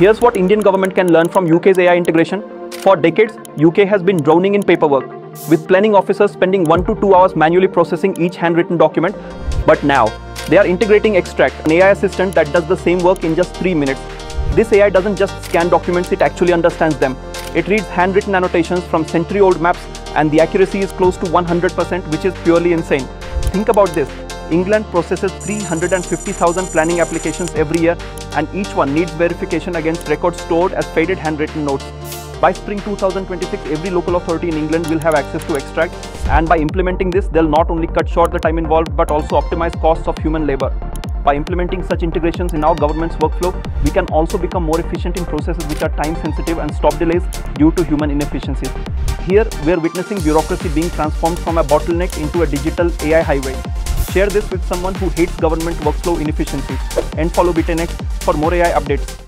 Here's what Indian government can learn from UK's AI integration. For decades, UK has been drowning in paperwork, with planning officers spending 1 to 2 hours manually processing each handwritten document. But now, they are integrating Extract, an AI assistant that does the same work in just 3 minutes. This AI doesn't just scan documents, it actually understands them. It reads handwritten annotations from century-old maps and the accuracy is close to 100% which is purely insane. Think about this. England processes 350,000 planning applications every year and each one needs verification against records stored as faded handwritten notes. By spring 2026, every local authority in England will have access to extract and by implementing this, they'll not only cut short the time involved but also optimize costs of human labor. By implementing such integrations in our government's workflow, we can also become more efficient in processes which are time sensitive and stop delays due to human inefficiencies. Here, we are witnessing bureaucracy being transformed from a bottleneck into a digital AI highway. Share this with someone who hates government workflow inefficiencies and follow Be10x for more AI updates.